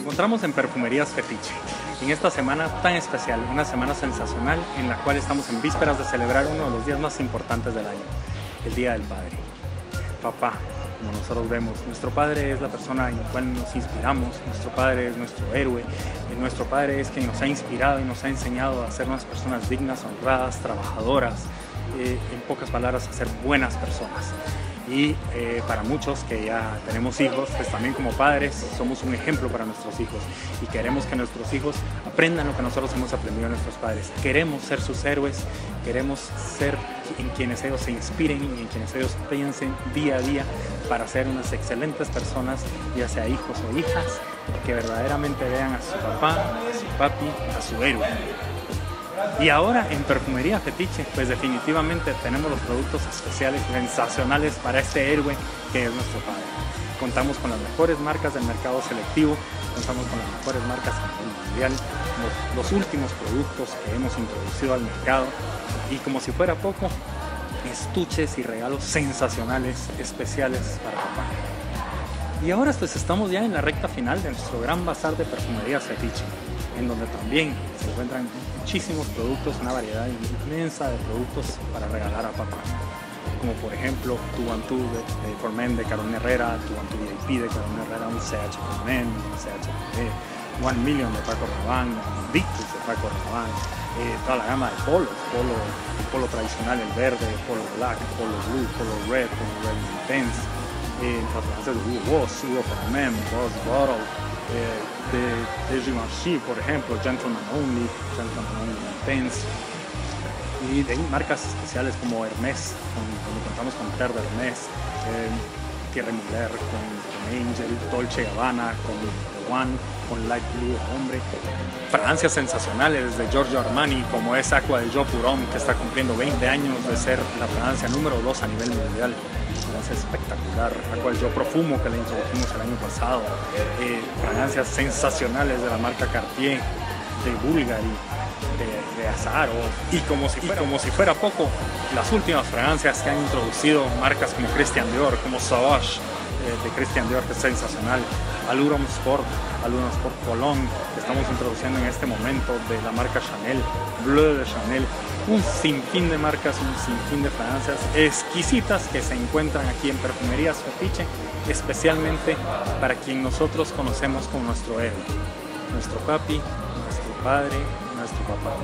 encontramos en Perfumerías Fetiche, en esta semana tan especial, una semana sensacional en la cual estamos en vísperas de celebrar uno de los días más importantes del año, el Día del Padre. Papá, como nosotros vemos, nuestro Padre es la persona en la cual nos inspiramos, nuestro Padre es nuestro héroe, y nuestro Padre es quien nos ha inspirado y nos ha enseñado a ser unas personas dignas, honradas, trabajadoras, eh, en pocas palabras, a ser buenas personas y eh, para muchos que ya tenemos hijos, pues también como padres somos un ejemplo para nuestros hijos y queremos que nuestros hijos aprendan lo que nosotros hemos aprendido de nuestros padres. Queremos ser sus héroes, queremos ser en quienes ellos se inspiren y en quienes ellos piensen día a día para ser unas excelentes personas, ya sea hijos o hijas, que verdaderamente vean a su papá, a su papi, a su héroe. Y ahora en Perfumería Fetiche, pues definitivamente tenemos los productos especiales, sensacionales para este héroe que es nuestro padre. Contamos con las mejores marcas del mercado selectivo, contamos con las mejores marcas a nivel mundial, los, últimos productos que hemos introducido al mercado y como si fuera poco, estuches y regalos sensacionales, especiales para papá. Y ahora pues estamos ya en la recta final de nuestro gran bazar de perfumería fetiche, en donde también se encuentran muchísimos productos, una variedad inmensa de productos para regalar a papá. Como por ejemplo Tu One Two de, de For Men de Carolina Herrera, Tu One Two VIP de Carolina Herrera, un CH For Men, un CH One Million de Paco Rabanne, Victus de Paco Rabanne, eh, toda la gama de polos, polo, polo tradicional, el verde, polo black, polo blue, polo red, polo red intense, eh, fragancias de Hugo Boss, Hugo For Men, Boss Bottle, de, de Givenchy, por ejemplo, Gentleman Only, Gentleman Only Intense, y de marcas especiales como Hermes, donde contamos con Terre de Hermes, eh, Thierry con, con, Angel, Dolce Gabbana, con One, con Light Blue Hombre, fragancias sensacionales de Giorgio Armani, como es Aqua de Joe Purón, que está cumpliendo 20 años de ser la fragancia número 2 a nivel mundial. Fragancia espectacular, la cual yo profumo que la introdujimos el año pasado, eh, fragancias sensacionales de la marca Cartier, de Bulgari, de, de Azaro, y como, si fuera, poco, las últimas fragancias que han introducido marcas como Christian Dior, como Sauvage, eh, de Christian Dior, que es sensacional, Alurum Sport, Alurum Sport Cologne, que estamos introduciendo en este momento, de la marca Chanel, Bleu de Chanel, un sinfín de marcas, un sinfín de fragancias exquisitas que se encuentran aquí en Perfumerías Fetiche, especialmente para quien nosotros conocemos como nuestro héroe, nuestro papi, nuestro padre, nuestro papá.